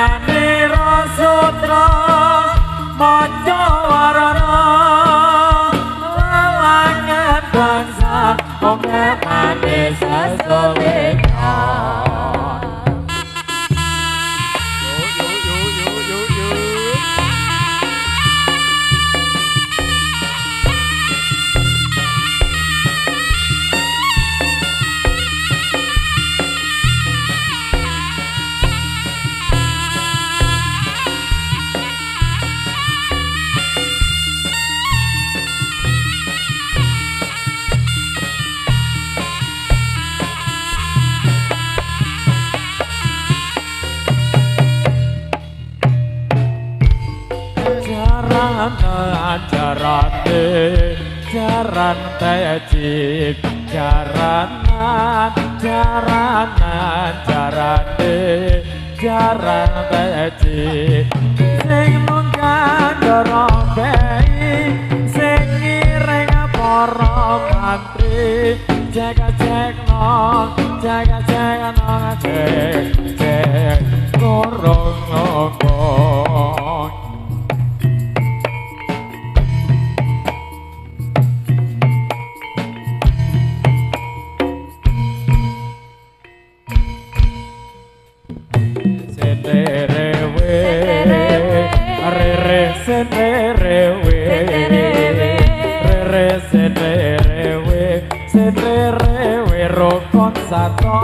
Mane Rasutra Mane dadi jaranan jaranan jarane jaran dadi sing mung ora bayi sing ireng para mantri. Jaga jek no jaga jek no Seterewe Re re seterewe Re re seterewe Seterewe rokon sato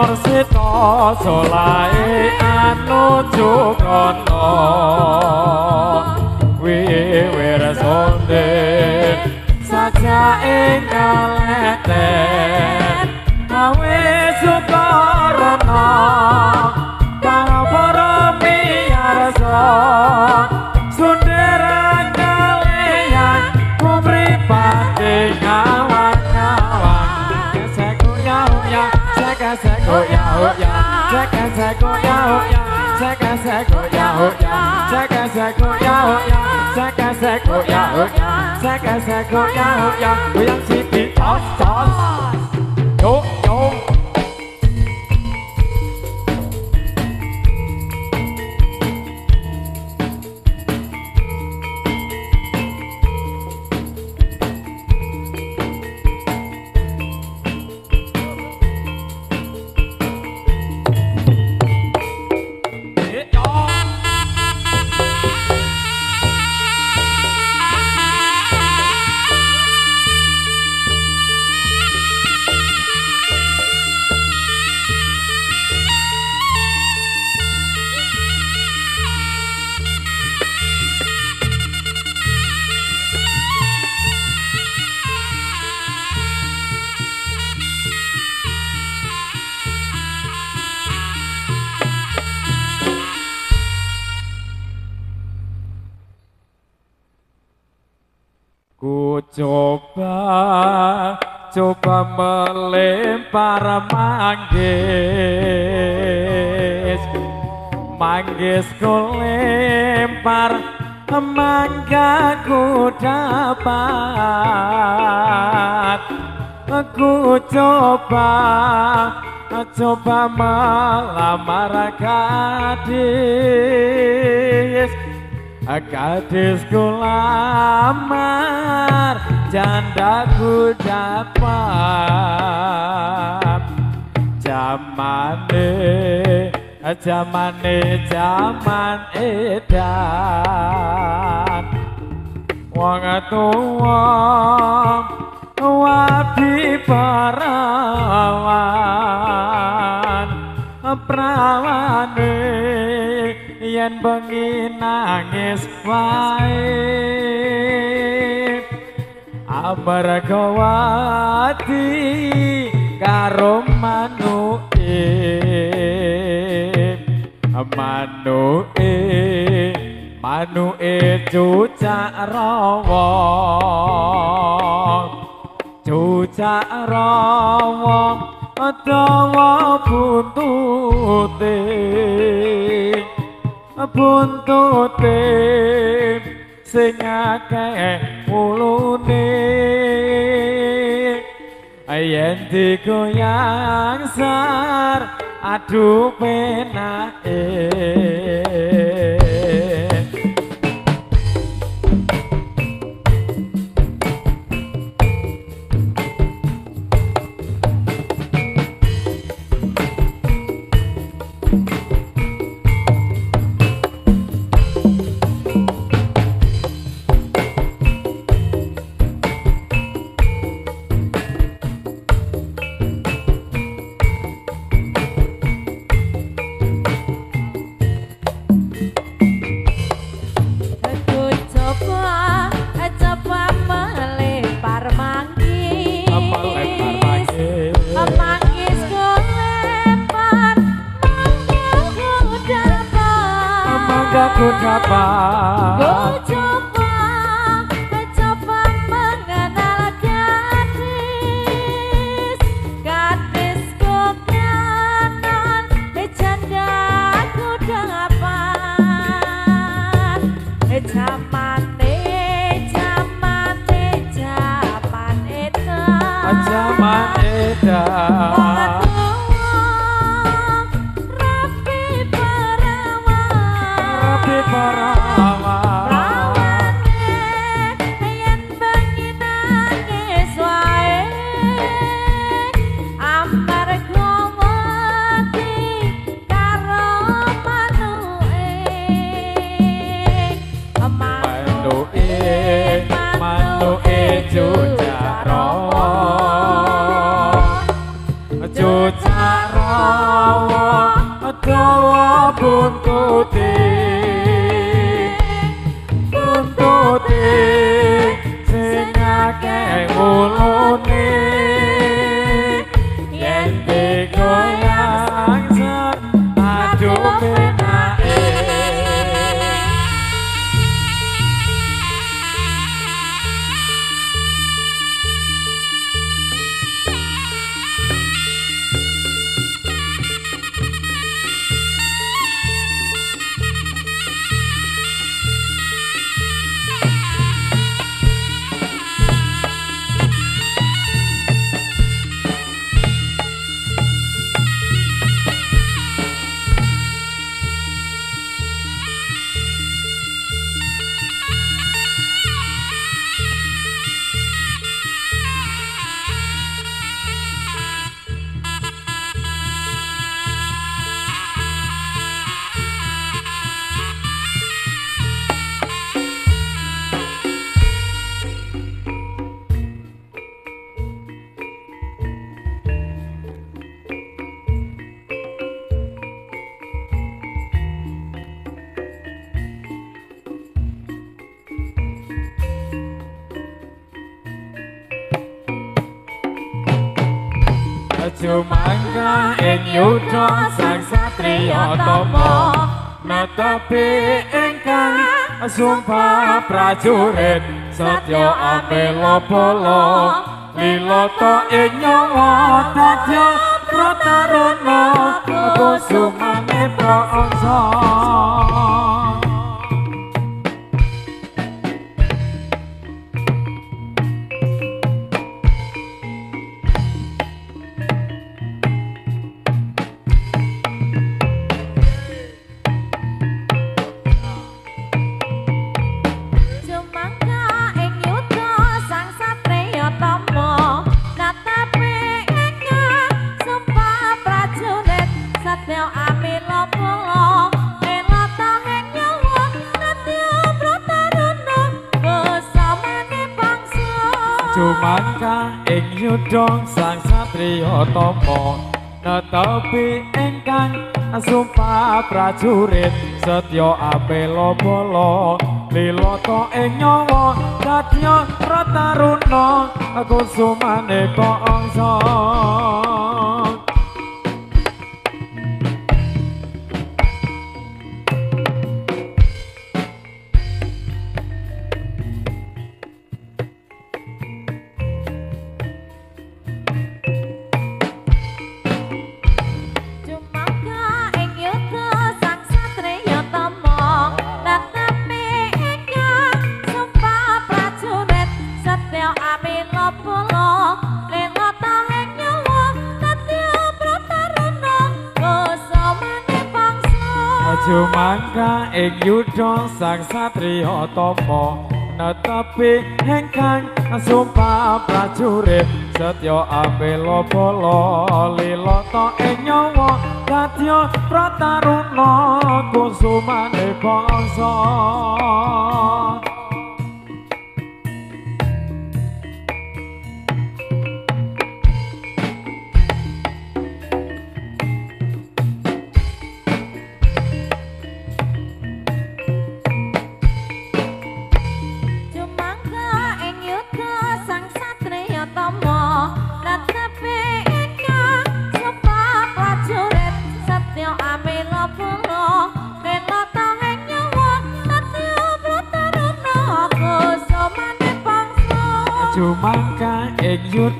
Nur sita solae anuju krana wiwir sonde sajake kaleten oh yeah, oh oh oh oh oh oh you're. Coba melempar manggis? Manggis ku mangga ku dapat aku coba coba melamar gadis. Gadis ku lamar janda ku dapat zamane zamane zaman edan. Wong tuwa wabi perawan prawane yen bengi nangis wae amarga wati karo manuke. Manuke manuke cucak rawa. Cucak rawa dawa buntute. Buntute sing akeh ulune yen digoyang sar aduh penake yudha sang satriya tama netepi ingkang sumpah prajurit Satya Lilata ing nyawa Dadya prataruna Kusumane prangsa sang satriya tama Netapi ingkang sumpah prajurit Setya apela bala Lilata ing nyawa Dadya prataruna Kusumane bangsa Jumangka ing yudha sang satriya tama. Netapi ingkang sumpah prajurit Setya apela bala lilata ing nyawa. Dadya prataruna kusumane bangsa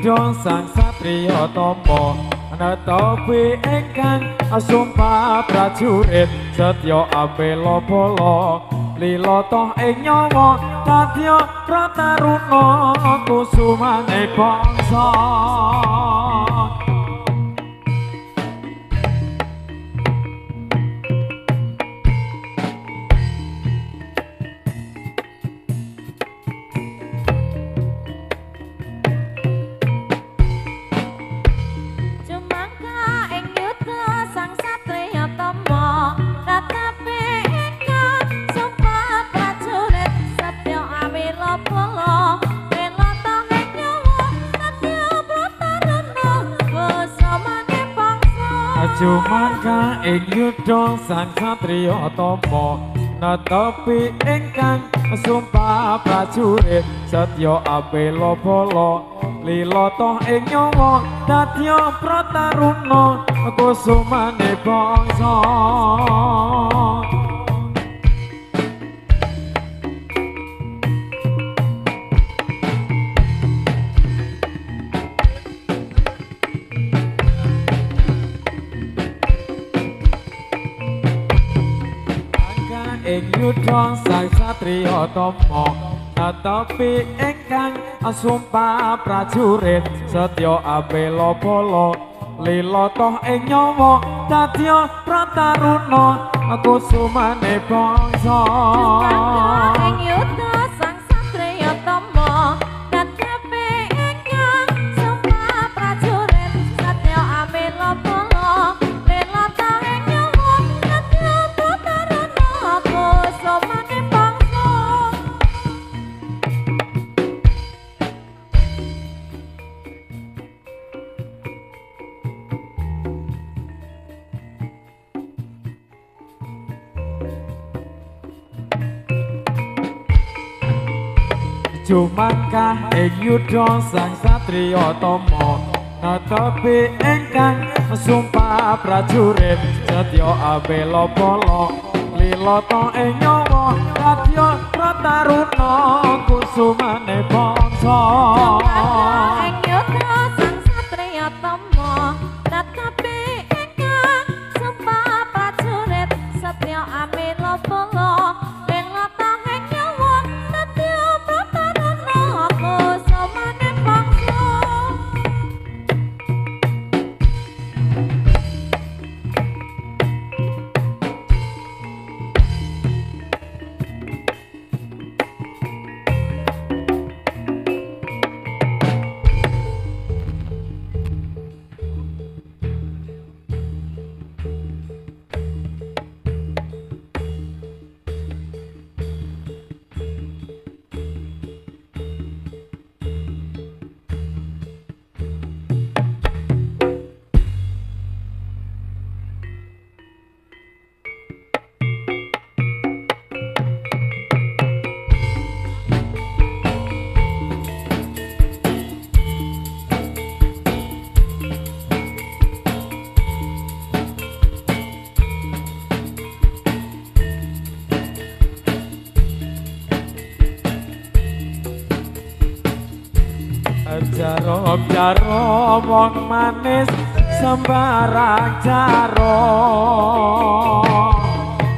yudha sang satriya tama Netapi ingkang sumpah prajurit. Setya apela bala Lilata ing nyawa. Dadya prataruna Kusumane bangsa yudha sang satriya tama Netapi ingkang sumpah prajurit. Setya apela bala Lilata ing nyawa. Dadya prataruna Kusumane bangsa yudha sang satriya tama. Netapi ingkang sumpah prajurit Setya apela bala Lilata ing nyawa Dadya prataruna Kusumane bangsa. Jumangka ing yuda Jumangkah ing yudha sang satriya tama? Netapi ingkang sumpah prajurit Setya abela pala Lilata ing nyawa Dadya taruna kusumane bangsa wong manis sembarang jarum.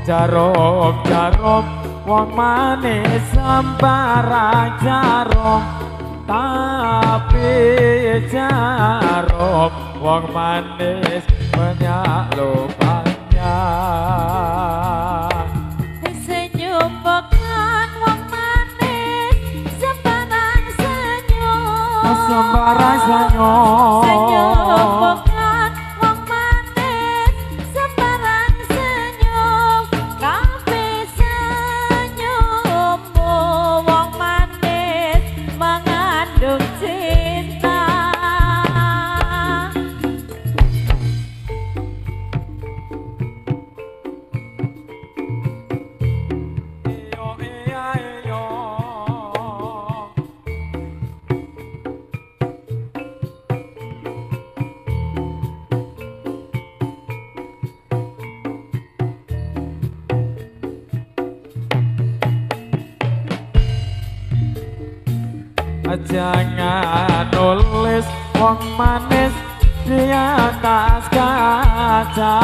Jarum jarum wong manis sembarang jarum. Tapi jarum wong manis menyalupkannya Senyum sembarang Senyum Jangan nulis wong manis di atas kaca.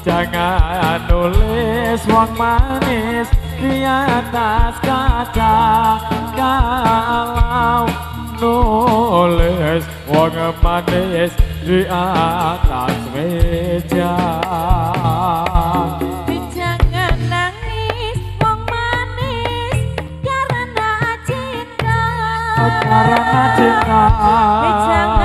Jangan nulis wong manis di atas kaca. Kalau nulis wong manis di atas meja Karena cinta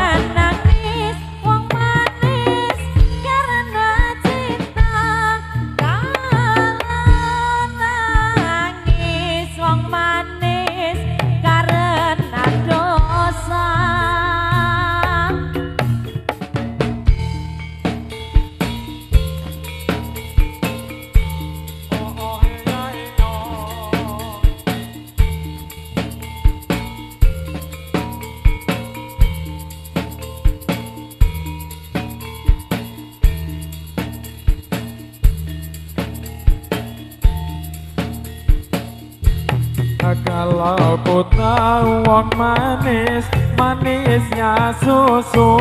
Tahu wong manis, manisnya susu.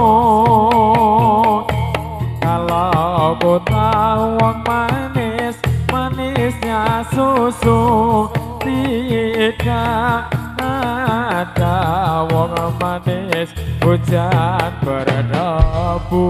Kalau ku tahu wong manis, manisnya susu. Tidak ada wong manis, hujan berdebu.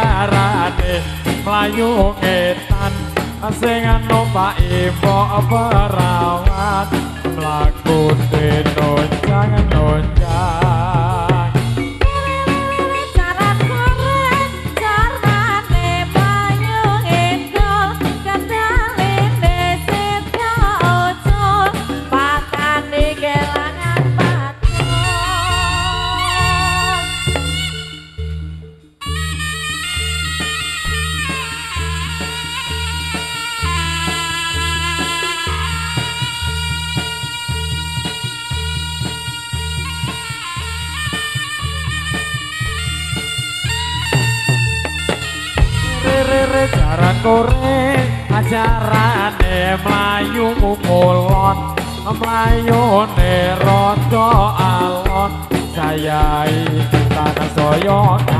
arane mlayu ketan sing anom pak ibo mlayu nerodo alon jayai tanah soyo ka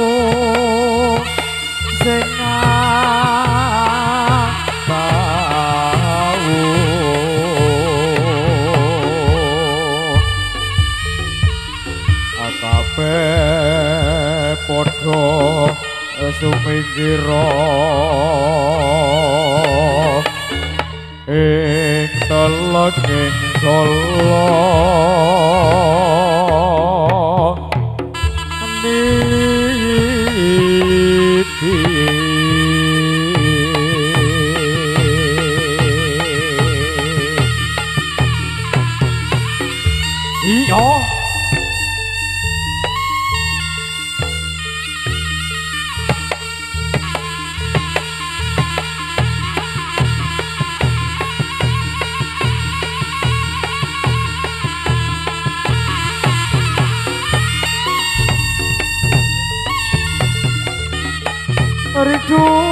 sumira ing teleking sala Arjuna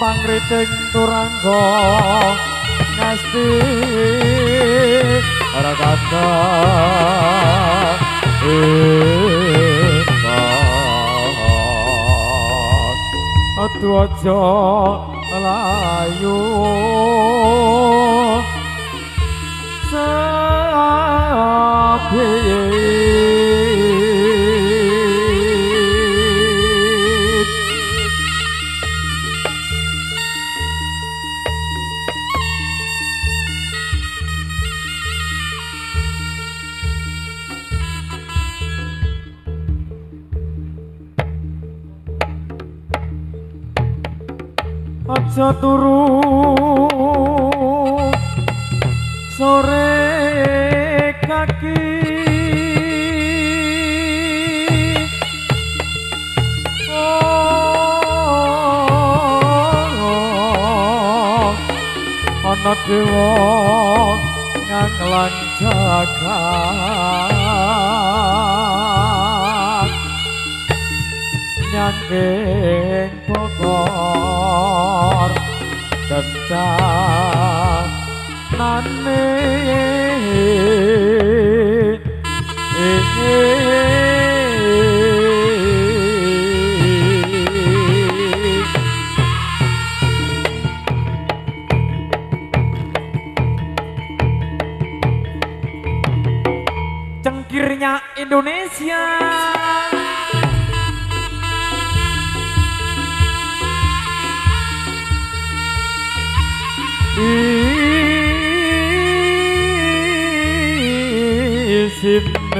pangriting turangga. Ngasti rakata ikat atu aja layu. aja turu. Sore kaki. Oh, ana dewa kang lancaka nyangkeng kor tetap nane eh eh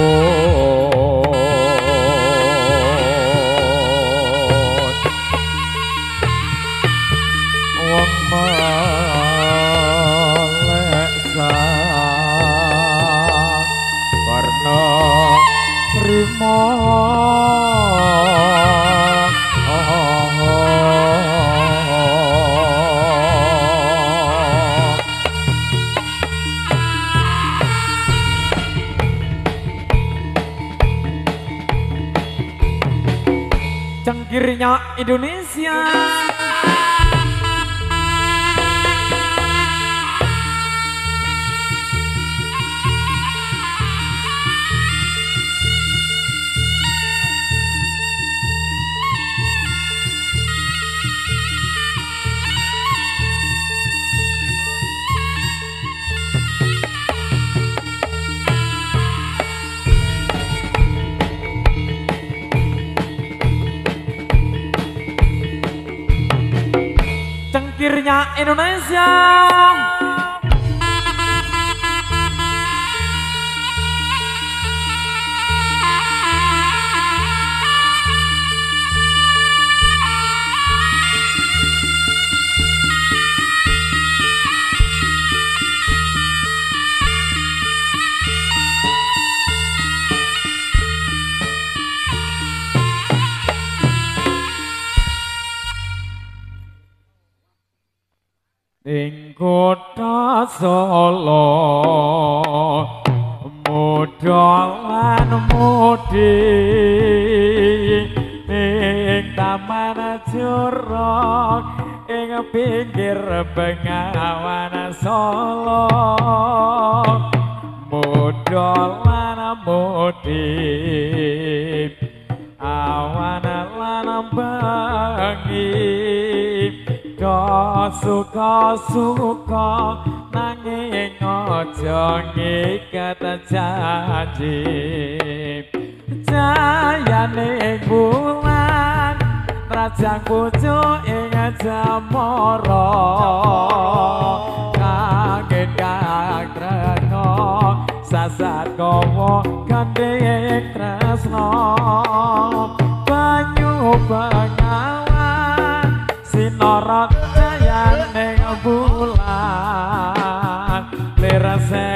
Oh. akhirnya Indonesia I've had.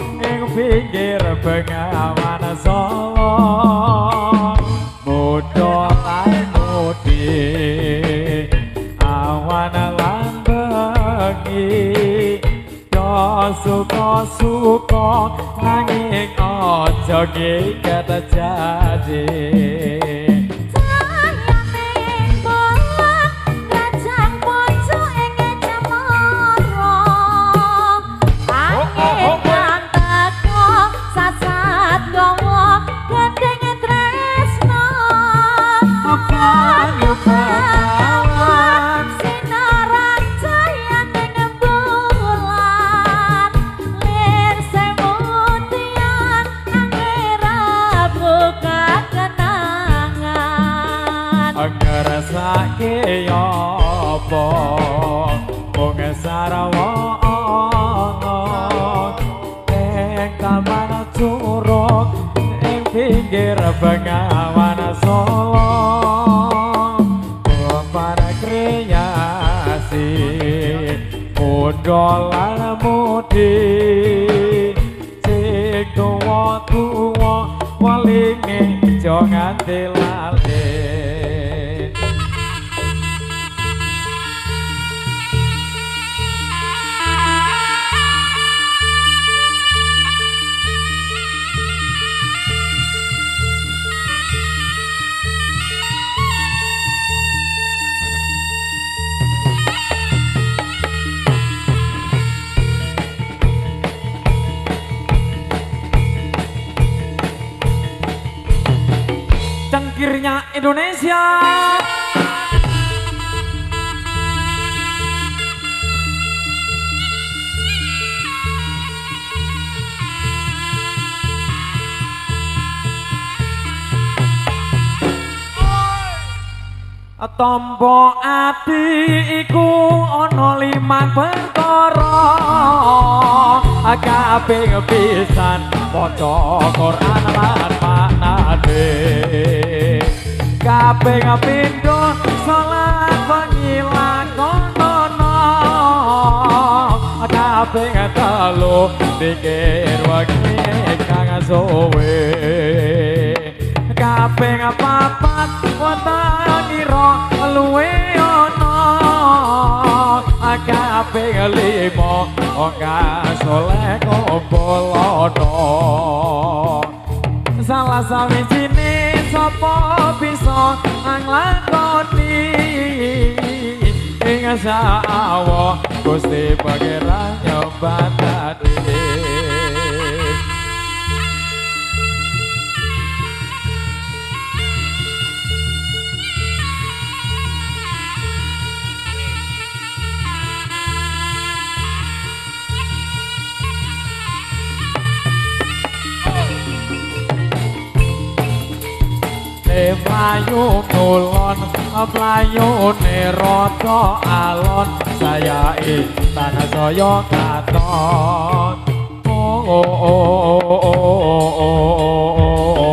ing pinggir pengawan sawo mudha ae mudhi awan lan bengi. Yo suka suka nanging aja ki kata jadi. Indonesia. Tompo ati iku ana limang perkara kabeh pisan maca Quran lan maknane kabeh pindho salat pengilang kono kabeh telu pikir wagi kang sowe kabeh papat wonten ira luwe ana. Kabeh limo ora soleh kumpul ana. Salah sawijine sapa bisa nglakoni ing sawo Gusti pangeran nyobatake mlayu kulon mlayu nerata alon saya tanah saya katon oh oh oh oh oh oh